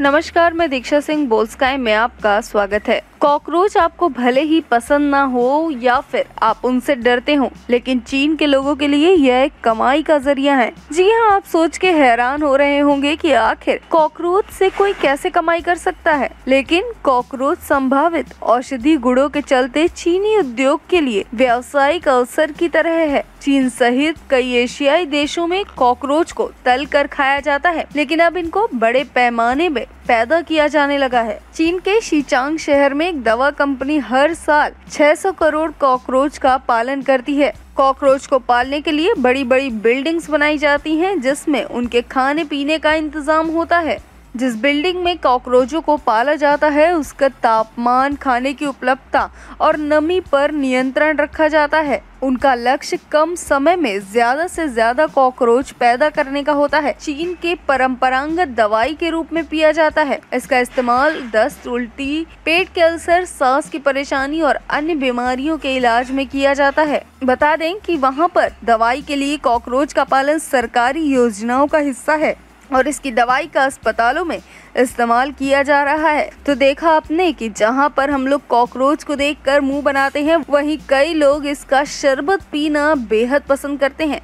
नमस्कार, मैं दीक्षा सिंह बोल्सकाय में आपका स्वागत है। कॉकरोच आपको भले ही पसंद ना हो या फिर आप उनसे डरते हो, लेकिन चीन के लोगों के लिए यह एक कमाई का ज़रिया है। जी हाँ आप सोच के हैरान हो रहे होंगे कि आखिर कॉकरोच से कोई कैसे कमाई कर सकता है। लेकिन कॉकरोच संभावित औषधि गुणों के चलते चीनी उद्योग के लिए व्यावसायिक अवसर की तरह है। चीन सहित कई एशियाई देशों में कॉकरोच को तल कर खाया जाता है, लेकिन अब इनको बड़े पैमाने पैदा किया जाने लगा है। चीन के शीचांग शहर में एक दवा कंपनी हर साल 600 करोड़ कॉकरोच का पालन करती है। कॉकरोच को पालने के लिए बड़ी बड़ी बिल्डिंग्स बनाई जाती हैं, जिसमें उनके खाने पीने का इंतज़ाम होता है। जिस बिल्डिंग में कॉकरोचों को पाला जाता है, उसका तापमान, खाने की उपलब्धता और नमी पर नियंत्रण रखा जाता है। उनका लक्ष्य कम समय में ज़्यादा से ज़्यादा कॉकरोच पैदा करने का होता है। चीन के परंपरागत दवाई के रूप में पिया जाता है। इसका इस्तेमाल दस्त, उल्टी, पेट कैंसर, सांस की परेशानी और अन्य बीमारियों के इलाज में किया जाता है। बता दें कि वहाँ पर दवाई के लिए कॉकरोच का पालन सरकारी योजनाओं का हिस्सा है। और इसकी दवाई का अस्पतालों में इस्तेमाल किया जा रहा है। तो देखा आपने कि जहाँ पर हम लोग कॉकरोच को देखकर मुँह बनाते हैं, वहीं कई लोग इसका शरबत पीना बेहद पसंद करते हैं।